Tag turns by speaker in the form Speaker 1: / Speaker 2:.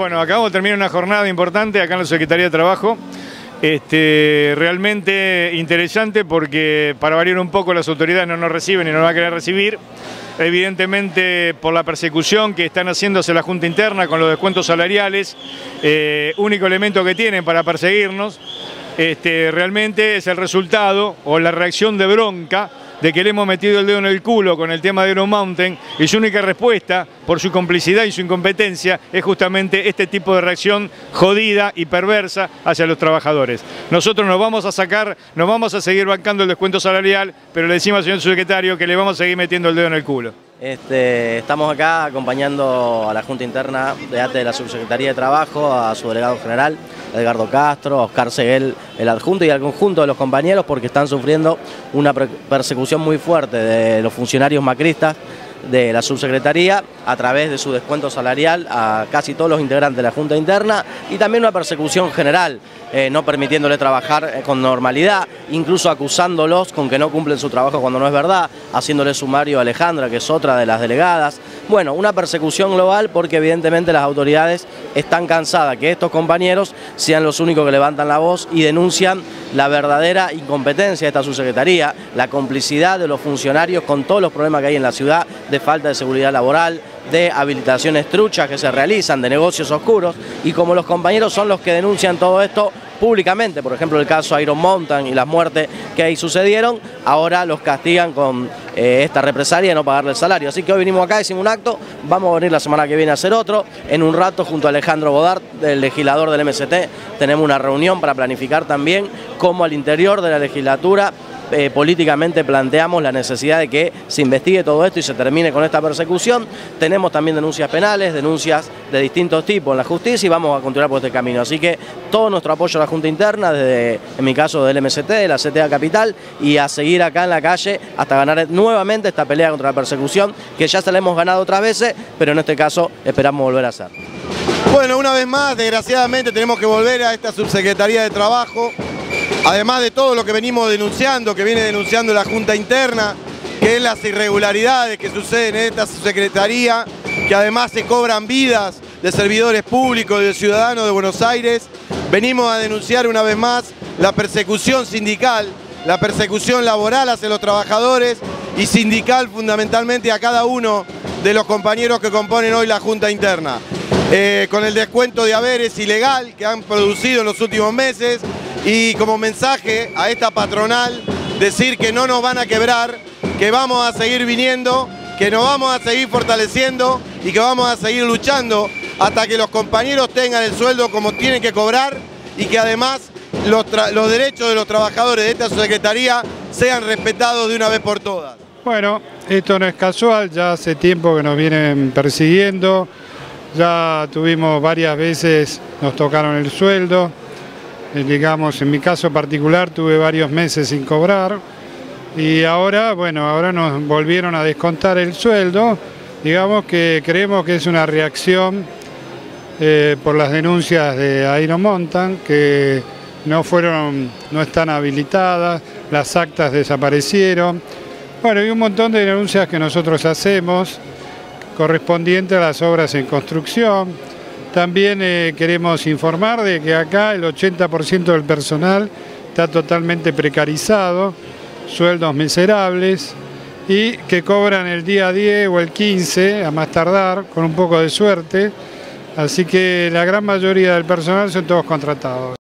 Speaker 1: Bueno, acabamos de terminar una jornada importante acá en la Secretaría de Trabajo. Este, realmente interesante porque para variar un poco las autoridades no nos reciben y no nos van a querer recibir. Evidentemente por la persecución que están haciendo hacia la Junta Interna con los descuentos salariales, eh, único elemento que tienen para perseguirnos, este, realmente es el resultado o la reacción de bronca de que le hemos metido el dedo en el culo con el tema de Aero Mountain y su única respuesta, por su complicidad y su incompetencia, es justamente este tipo de reacción jodida y perversa hacia los trabajadores. Nosotros nos vamos a sacar, nos vamos a seguir bancando el descuento salarial, pero le decimos al señor secretario que le vamos a seguir metiendo el dedo en el culo.
Speaker 2: Este, estamos acá acompañando a la Junta Interna de de la Subsecretaría de Trabajo, a su delegado general, Edgardo Castro, a Oscar Seguel, el adjunto y al conjunto de los compañeros porque están sufriendo una persecución muy fuerte de los funcionarios macristas de la subsecretaría a través de su descuento salarial a casi todos los integrantes de la Junta Interna y también una persecución general, eh, no permitiéndole trabajar eh, con normalidad, incluso acusándolos con que no cumplen su trabajo cuando no es verdad, haciéndole sumario a Alejandra, que es otra de las delegadas. Bueno, una persecución global porque evidentemente las autoridades están cansadas que estos compañeros sean los únicos que levantan la voz y denuncian la verdadera incompetencia de esta subsecretaría, la complicidad de los funcionarios con todos los problemas que hay en la ciudad de falta de seguridad laboral, de habilitaciones truchas que se realizan, de negocios oscuros, y como los compañeros son los que denuncian todo esto públicamente, por ejemplo el caso Iron Mountain y las muertes que ahí sucedieron, ahora los castigan con eh, esta represalia de no pagarle el salario. Así que hoy vinimos acá, hicimos un acto, vamos a venir la semana que viene a hacer otro, en un rato junto a Alejandro Bodart, el legislador del MST, tenemos una reunión para planificar también cómo al interior de la legislatura eh, políticamente planteamos la necesidad de que se investigue todo esto y se termine con esta persecución. Tenemos también denuncias penales, denuncias de distintos tipos en la justicia y vamos a continuar por este camino. Así que todo nuestro apoyo a la Junta Interna, desde, en mi caso del MST, de la CTA Capital, y a seguir acá en la calle hasta ganar nuevamente esta pelea contra la persecución, que ya se la hemos ganado otras veces, pero en este caso esperamos volver a hacer.
Speaker 3: Bueno, una vez más, desgraciadamente tenemos que volver a esta subsecretaría de Trabajo Además de todo lo que venimos denunciando, que viene denunciando la Junta Interna, que es las irregularidades que suceden en esta secretaría, que además se cobran vidas de servidores públicos de ciudadanos de Buenos Aires, venimos a denunciar una vez más la persecución sindical, la persecución laboral hacia los trabajadores y sindical fundamentalmente a cada uno de los compañeros que componen hoy la Junta Interna. Eh, con el descuento de haberes ilegal que han producido en los últimos meses, y como mensaje a esta patronal decir que no nos van a quebrar, que vamos a seguir viniendo, que nos vamos a seguir fortaleciendo y que vamos a seguir luchando hasta que los compañeros tengan el sueldo como tienen que cobrar y que además los, derechos de los trabajadores de esta secretaría sean respetados de una vez por todas.
Speaker 4: Bueno, esto no es casual, ya hace tiempo que nos vienen persiguiendo, ya tuvimos varias veces, nos tocaron el sueldo, digamos, en mi caso particular tuve varios meses sin cobrar y ahora, bueno, ahora nos volvieron a descontar el sueldo, digamos que creemos que es una reacción eh, por las denuncias de Iron Mountain que no fueron, no están habilitadas, las actas desaparecieron, bueno, y un montón de denuncias que nosotros hacemos correspondientes a las obras en construcción, también eh, queremos informar de que acá el 80% del personal está totalmente precarizado, sueldos miserables y que cobran el día 10 o el 15 a más tardar, con un poco de suerte. Así que la gran mayoría del personal son todos contratados.